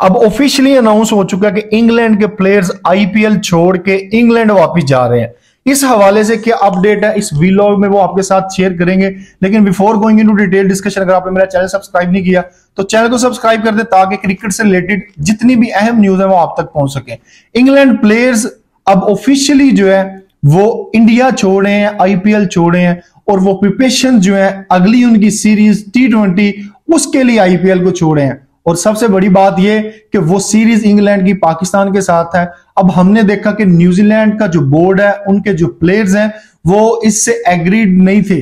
अब officially announce हो चुका है कि इंग्लैंड के प्लेयर्स आईपीएल छोड़ के इंग्लैंड वापस जा रहे हैं। इस हवाले से क्या अपडेट है? इस वीलॉग में वो आपके साथ शेयर करेंगे। लेकिन before going into detail discussion अगर आपने मेरा चैनल सब्सक्राइब नहीं किया तो चैनल को सब्सक्राइब कर दे ताकि क्रिकेट से रिलेटेड जितनी भी अहम न्यूज़ है वो आप तक पहुँच सके। इंग्लैंड प्लेयर्स अब ऑफिशियली जो है, वो इंडिया छोड़े हैं आईपीएल छोड़े हैं और वो प्रिपेशन जो है, अगली उनकी सीरीज़ टी उसके लिए आईपीएल को छोड़े हैं। और सबसे बड़ी बात यह कि वो सीरीज़ इंग्लैंड की पाकिस्तान के साथ है। अब हमने देखा कि न्यूजीलैंड का जो बोर्ड है, उनके जो प्लेयर्स हैं, वो इससे एग्रीड नहीं थे।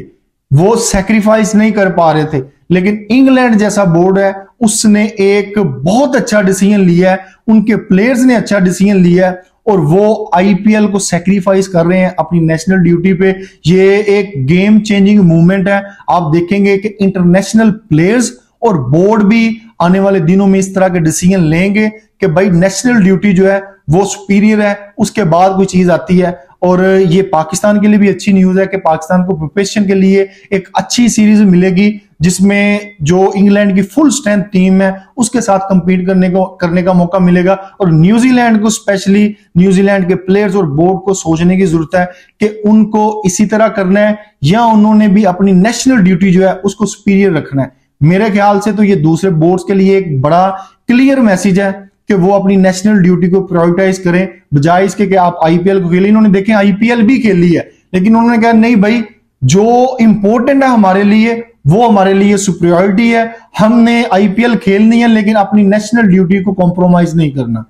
वो सेक्रीफाइस नहीं कर पा रहे थे। लेकिन इंग्लैंड जैसा बोर्ड है, उसने एक बहुत अच्छा डिसीज़न लिया है। उनके प्लेयर्स ने अच्छा डिसीज़न लिया है और वो आईपीएल को सेक्रीफाइस कर रहे हैं अपनी नेशनल ड्यूटी पे। ये एक गेम चेंजिंग मूवमेंट है। आप देखेंगे कि इंटरनेशनल प्लेयर्स और बोर्ड भी आने वाले दिनों में इस तरह के डिसीज़न लेंगे कि भाई नेशनल ड्यूटी जो है, वो सुपीरियर है, उसके बाद कोई चीज़ आती है। और ये पाकिस्तान के लिए भी अच्छी न्यूज़ है कि पाकिस्तान को प्रिपरेशन के लिए एक अच्छी सीरीज़ मिलेगी, जिसमें जो इंग्लैंड की फुल स्ट्रेंथ टीम है, उसके साथ कंपीट करने को, करने का मौका मिलेगा। और न्यूजीलैंड को स्पेशली न्यूजीलैंड के प्लेयर्स और बोर्ड को सोचने की ज़रूरत है कि उनको इसी तरह करना है, या उन्होंने भी अपनी नेशनल ड्यूटी जो है, उसको सुपीरियर रखना है। मेरे ख्याल से तो ये दूसरे बोर्ड्स के लिए एक बड़ा क्लियर मैसेज है कि वो अपनी नेशनल ड्यूटी को प्रायोरिटाइज करें, बजाय इसके कि आप आईपीएल को खेलें। इन्होंने देखें आईपीएल भी खेली है। लेकिन उन्होंने कहा, नहीं भाई, जो इंपॉर्टेंट है हमारे लिए, वो हमारे लिए सुप्रियोरिटी है। हमने आईपीएल खेलनी है, लेकिन अपनी नेशनल ड्यूटी को कॉम्प्रोमाइज नहीं करना।